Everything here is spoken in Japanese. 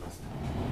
ですね。